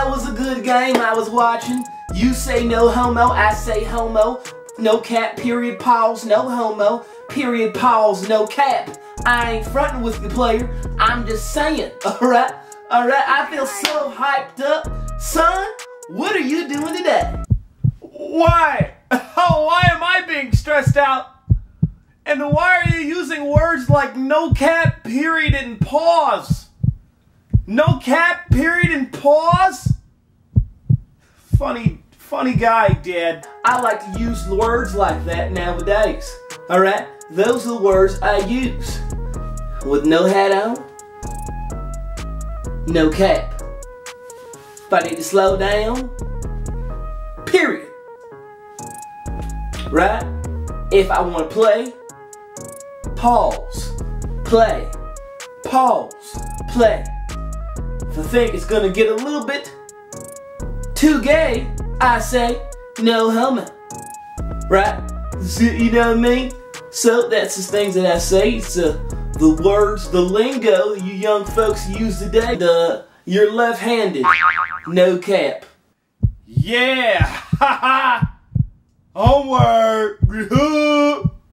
that was a good game I was watching. You say no homo, I say homo. No cap, period, pause, no homo. Period, pause, no cap. I ain't fronting with the player. I'm just saying, alright? Alright, I feel so hyped up. Son, what are you doing today? Why? Oh, why am I being stressed out? And why are you using words like no cap, period, and pause? No cap, period, and pause? Funny, funny guy, Dad. I like to use words like that nowadays. Alright? Those are the words I use. With no hat on, no cap. If I need to slow down, period. Right? If I want to play, pause, play, pause, play. If I think it's gonna get a little bit too gay, I say no homo. Right? You know what I mean? So that's the things that I say. It's uh, the words, the lingo you young folks use today. The you're left-handed, no cap. Yeah! Ha ha! Homework!